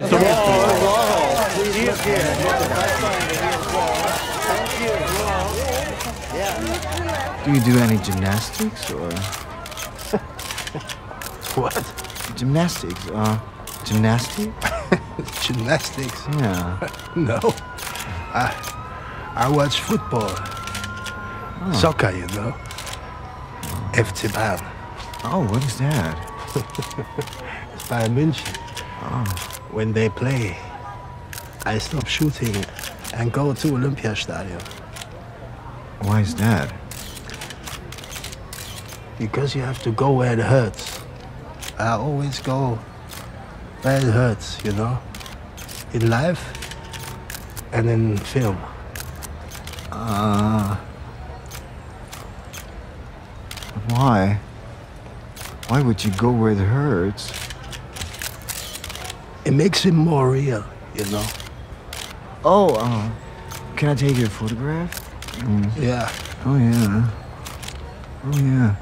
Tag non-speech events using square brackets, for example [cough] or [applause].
It's a wall. It's a wall. He is here. That's fine. He is wall. Thank you. Yeah. Do you do any gymnastics or [laughs] What? gymnastics? Uh, gymnastics? [laughs] Gymnastics? Yeah. [laughs] No. I I watch football. Soccer, you know. FC Bayern. Oh, what is that? It's Bayern München. When they play, I stop shooting and go to Olympiastadion Why is that? because you have to go where it hurts. I always go where it hurts, you know, in life and in film. Uh. Why? Why would you go where it hurts? It makes it more real, you know. Oh, uh, can I take your photograph? Mm. Yeah. Oh yeah. Oh yeah.